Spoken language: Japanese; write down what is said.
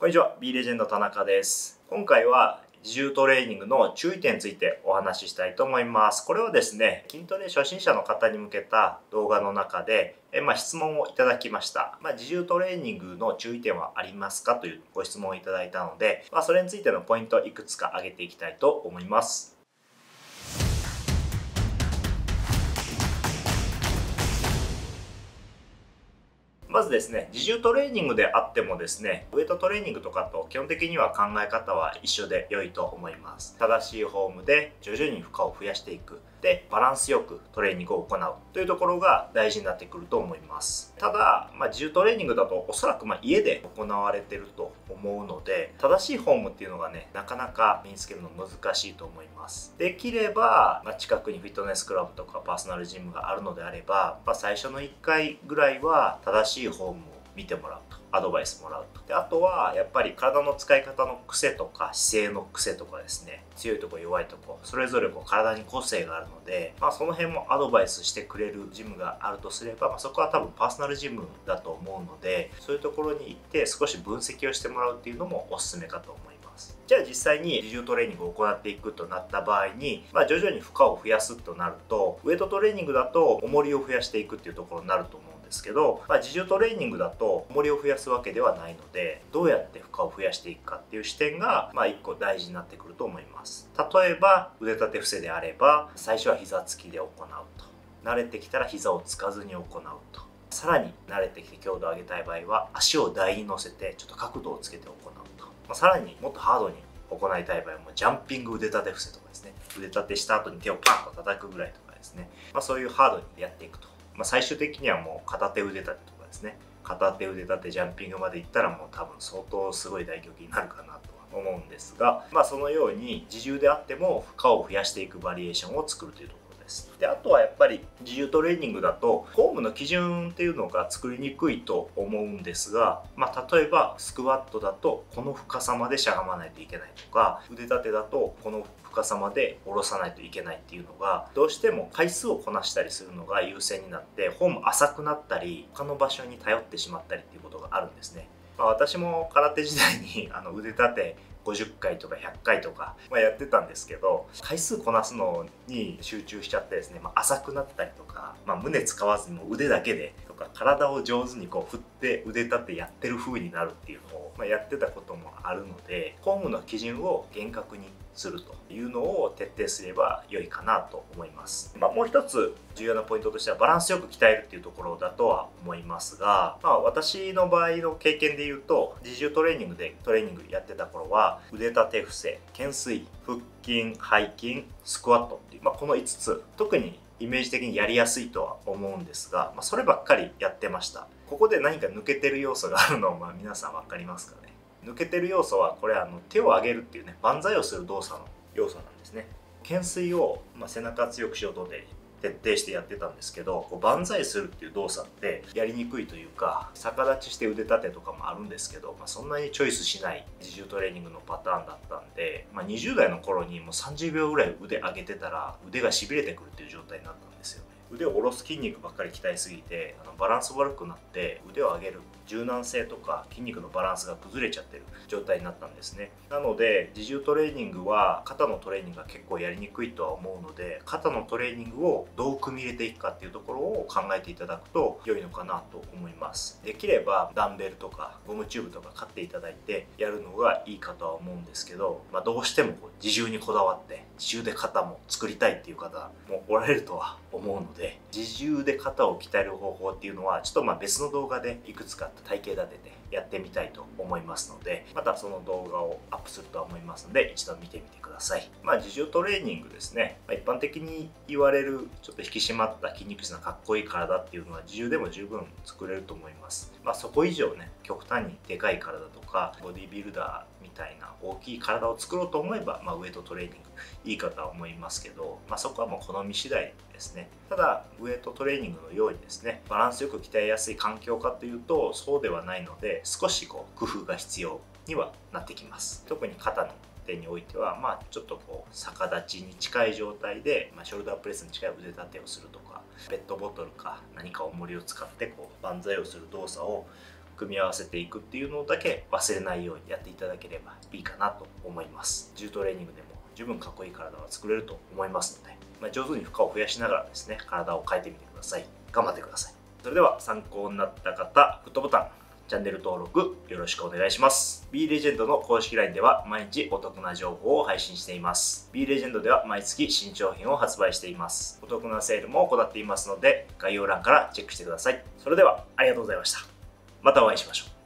こんにちは。B レジェンド田中です。今回は自重トレーニングの注意点についてお話ししたいと思います。これはですね筋トレ初心者の方に向けた動画の中でえまあ、質問をいただきました、まあ、自重トレーニングの注意点はありますかというご質問をいただいたので、まあ、それについてのポイントをいくつか挙げていきたいと思います。まずですね、自重トレーニングであってもですね、ウエイトトレーニングとかと基本的には考え方は一緒で良いと思います。正しいフォームで徐々に負荷を増やしていく。で、バランスよくトレーニングを行うというところが大事になってくると思います。ただ、まあ、自重トレーニングだとおそらくま家で行われてると思うので、正しいフォームっていうのがね、なかなか身につけるの難しいと思います。できれば、まあ、近くにフィットネスクラブとかパーソナルジムがあるのであれば、まあ、最初の1回ぐらいは正しいフォームを見てもらうと。アドバイスもらうとであとはやっぱり体の使い方の癖とか姿勢の癖とかですね強いとこ弱いとこそれぞれこう体に個性があるので、まあ、その辺もアドバイスしてくれるジムがあるとすれば、まあ、そこは多分パーソナルジムだと思うのでそういうところに行って少し分析をしてもらうっていうのもおすすめかと思いますじゃあ実際に自重トレーニングを行っていくとなった場合に、まあ、徐々に負荷を増やすとなるとウエイトトレーニングだと重りを増やしていくっていうところになると思うんですけど、まあ、自重トレーニングだと重りを増やすわけではないのでどうやって負荷を増やしていくかっていう視点が、まあ、1個大事になってくると思います。例えば腕立て伏せであれば最初は膝つきで行うと。慣れてきたら膝をつかずに行うと。さらに慣れてきて強度を上げたい場合は足を台に乗せてちょっと角度をつけて行うと、まあ、さらにもっとハードに行いたい場合もジャンピング腕立て伏せとかですね。腕立てした後に手をパンと叩くぐらいとかですね、まあ、そういうハードにやっていくと、まあ、最終的にはもう片手腕立てとかですね。片手腕立てジャンピングまでいったらもう多分相当すごい大胸筋になるかなとは思うんですが、まあ、そのように自重であっても負荷を増やしていくバリエーションを作るというところ。ですであとはやっぱり自重トレーニングだとフォームの基準っていうのが作りにくいと思うんですが、まあ、例えばスクワットだとこの深さまでしゃがまないといけないとか腕立てだとこの深さまで下ろさないといけないっていうのがどうしても回数をこなしたりするのが優先になってフォーム浅くなったり他の場所に頼ってしまったりっていうことがあるんですね。まあ、私も空手時代にあの腕立て50回とか100回とか、まあ、やってたんですけど回数こなすのに集中しちゃってですね、まあ、浅くなったりとか、まあ、胸使わずにも腕だけでとか体を上手にこう振って腕立てやってる風になるっていうのを、まあ、やってたこともあるのでフォームの基準を厳格にするというのを徹底すれば良いかなと思います、まあ、もう一つ重要なポイントとしてはバランスよく鍛えるっていうところだとはますが、まあ、私の場合の経験で言うと自重トレーニングでトレーニングやってた頃は腕立て伏せ懸垂腹筋背筋スクワットっていう、まあ、この5つ特にイメージ的にやりやすいとは思うんですが、まあ、そればっかりやってました。ここで何か抜けてる要素があるのはまあ皆さん分かりますかね。抜けてる要素はこれあの手を上げるっていうね万歳をする動作の要素なんですね。懸垂を、ま、背中強くしようとで徹底してやってたんですけどこう万歳するっていう動作ってやりにくいというか逆立ちして腕立てとかもあるんですけど、まあ、そんなにチョイスしない自重トレーニングのパターンだったんで、まあ、20代の頃にもう30秒ぐらい腕上げてたら腕がしびれてくるっていう状態になったんですよね。腕を下ろす筋肉ばっかり鍛えすぎてあのバランス悪くなって腕を上げる柔軟性とか筋肉のバランスが崩れちゃってる状態になったんですね。なので自重トレーニングは肩のトレーニングが結構やりにくいとは思うので肩のトレーニングをどう組み入れていくかっていうところを考えていただくと良いのかなと思います。できればダンベルとかゴムチューブとか買っていただいてやるのがいいかとは思うんですけど、まあ、どうしてもこう自重にこだわって自重で肩も作りたいっていう方もおられるとは思うので自重で肩を鍛える方法っていうのはちょっとまあ別の動画でいくつか体系立ててやってみたいと思いますのでまたその動画をアップするとは思いますので一度見てみてください。まあ自重トレーニングですね、まあ、一般的に言われるちょっと引き締まった筋肉質なかっこいい体っていうのは自重でも十分作れると思います。まあそこ以上ね極端にでかい体とかボディビルダーみたいな大きい体を作ろうと思えば、まあ、ウエイトトレーニングいいかとは思いますけど、まあ、そこはもう好み次第ですね。ただウエイトトレーニングのようにですねバランスよく鍛えやすい環境かというとそうではないので少しこう工夫が必要にはなってきます。特に肩の点においては、まあ、ちょっとこう逆立ちに近い状態で、まあ、ショルダープレスに近い腕立てをするとかペットボトルか何か重りを使ってこう万歳をする動作を組み合わせていくっていうのだけ忘れないようにやっていただければいいかなと思います重トレーニングでも十分かっこいい体は作れると思いますので、まあ、上手に負荷を増やしながらですね体を変えてみてください頑張ってくださいそれでは参考になった方グッドボタンチャンネル登録よろしくお願いします。B レジェンドの公式 LINE では毎日お得な情報を配信しています。B レジェンドでは毎月新商品を発売しています。お得なセールも行っていますので概要欄からチェックしてください。それではありがとうございました。またお会いしましょう。